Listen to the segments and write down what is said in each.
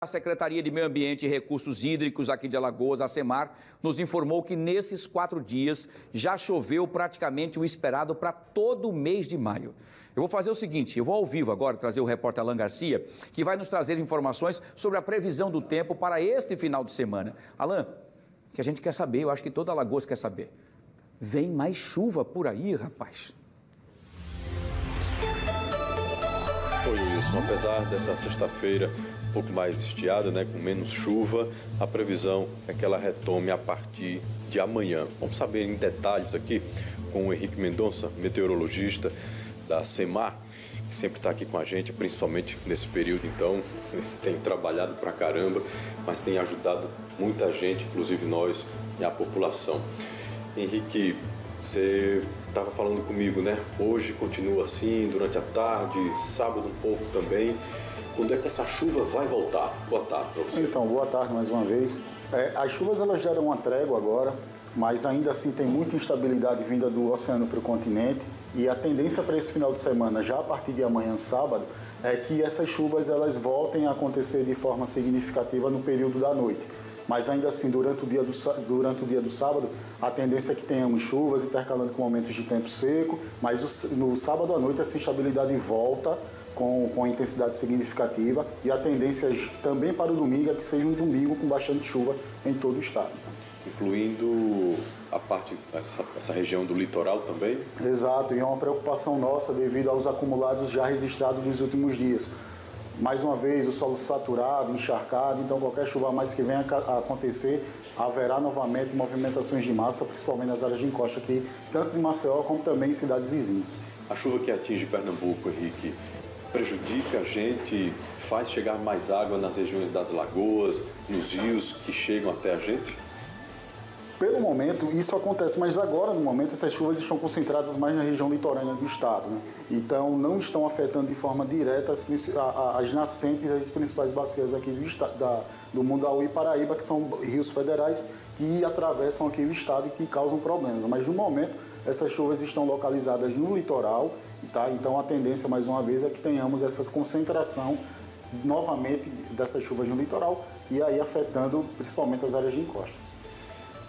A Secretaria de Meio Ambiente e Recursos Hídricos aqui de Alagoas, a SEMAR, nos informou que nesses quatro dias já choveu praticamente o esperado para todo o mês de maio. Eu vou fazer o seguinte, eu vou ao vivo agora trazer o repórter Alan Garcia, que vai nos trazer informações sobre a previsão do tempo para este final de semana. Alan, que a gente quer saber, eu acho que toda Alagoas quer saber. Vem mais chuva por aí, rapaz? Apesar dessa sexta-feira um pouco mais estiada, né, com menos chuva, a previsão é que ela retome a partir de amanhã. Vamos saber em detalhes aqui com o Henrique Mendonça, meteorologista da SEMAR, que sempre está aqui com a gente, principalmente nesse período, então, tem trabalhado pra caramba, mas tem ajudado muita gente, inclusive nós e a população. Henrique, você estava falando comigo, né? Hoje continua assim, durante a tarde, sábado um pouco também. Quando é que essa chuva vai voltar? Boa tarde para você. Então, boa tarde mais uma vez. É, as chuvas elas deram uma trégua agora, mas ainda assim tem muita instabilidade vinda do oceano para o continente e a tendência para esse final de semana, já a partir de amanhã, sábado, é que essas chuvas elas voltem a acontecer de forma significativa no período da noite. Mas ainda assim, durante o dia do, durante o dia do sábado, a tendência é que tenhamos chuvas intercalando com momentos de tempo seco, mas no sábado à noite essa instabilidade volta com, com intensidade significativa e a tendência também para o domingo é que seja um domingo com bastante chuva em todo o estado. Incluindo a parte, essa, essa região do litoral também? Exato, e é uma preocupação nossa devido aos acumulados já registrados nos últimos dias. Mais uma vez, o solo saturado, encharcado, então qualquer chuva mais que venha a acontecer, haverá novamente movimentações de massa, principalmente nas áreas de encosta aqui, tanto de Maceió como também em cidades vizinhas. A chuva que atinge Pernambuco, Henrique, prejudica a gente, faz chegar mais água nas regiões das lagoas, nos rios que chegam até a gente? Pelo momento, isso acontece, mas agora, no momento, essas chuvas estão concentradas mais na região litorânea do estado. Né? Então, não estão afetando de forma direta as, as nascentes das principais bacias aqui do, da, do Mundaú e Paraíba, que são rios federais que atravessam aqui o estado e que causam problemas. Mas, no momento, essas chuvas estão localizadas no litoral Tá? Então a tendência, mais uma vez, é que tenhamos essa concentração novamente dessas chuvas no litoral e aí afetando principalmente as áreas de encosta.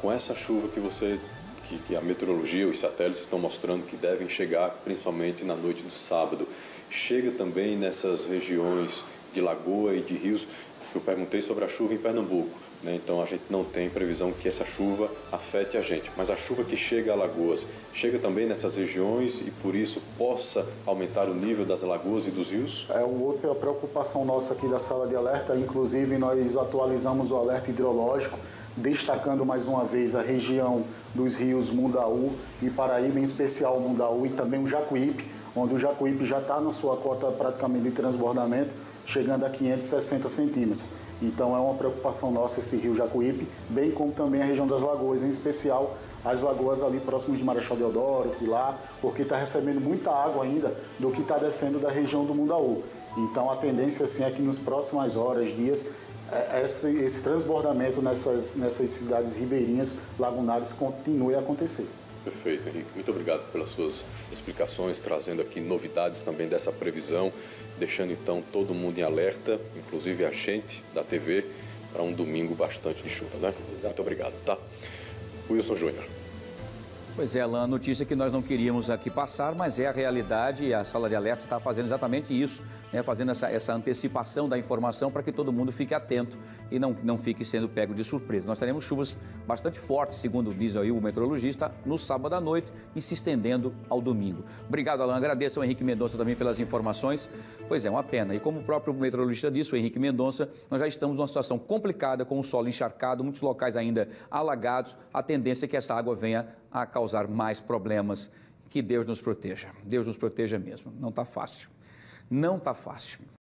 Com essa chuva que você que, que a meteorologia, os satélites estão mostrando que devem chegar principalmente na noite do sábado, chega também nessas regiões de lagoa e de rios. Eu perguntei sobre a chuva em Pernambuco né? Então a gente não tem previsão que essa chuva afete a gente. Mas a chuva que chega a lagoas chega também nessas regiões e por isso possa aumentar o nível das lagoas e dos rios? É outra preocupação nossa aqui da sala de alerta. Inclusive nós atualizamos o alerta hidrológico destacando mais uma vez a região dos rios Mundaú e Paraíba, em especial o Mundaú e também o Jacuípe, onde o Jacuípe já está na sua cota praticamente de transbordamento, chegando a 560 centímetros. Então é uma preocupação nossa esse rio Jacuípe, bem como também a região das lagoas, em especial as lagoas ali próximas de Marechal Deodoro, Pilar, porque está recebendo muita água ainda do que está descendo da região do Mundaú. Então a tendência assim, é que nas próximas horas, dias, esse, esse transbordamento nessas, nessas cidades ribeirinhas, lagunares, continue a acontecer. Perfeito, Henrique. Muito obrigado pelas suas explicações, trazendo aqui novidades também dessa previsão, deixando então todo mundo em alerta, inclusive a gente da TV, para um domingo bastante de chuva, né? Muito obrigado, tá? Wilson Júnior. Pois é, Alan, a notícia que nós não queríamos aqui passar, mas é a realidade e a sala de alerta está fazendo exatamente isso, né? fazendo essa, essa antecipação da informação para que todo mundo fique atento e não, não fique sendo pego de surpresa. Nós teremos chuvas bastante fortes, segundo diz aí o meteorologista, no sábado à noite e se estendendo ao domingo. Obrigado, Alan. Agradeço ao Henrique Mendonça também pelas informações. Pois é, uma pena. E como o próprio meteorologista disse, o Henrique Mendonça, nós já estamos numa situação complicada, com o solo encharcado, muitos locais ainda alagados. A tendência é que essa água venha a causar mais problemas. Que Deus nos proteja. Deus nos proteja mesmo. Não está fácil. Não está fácil.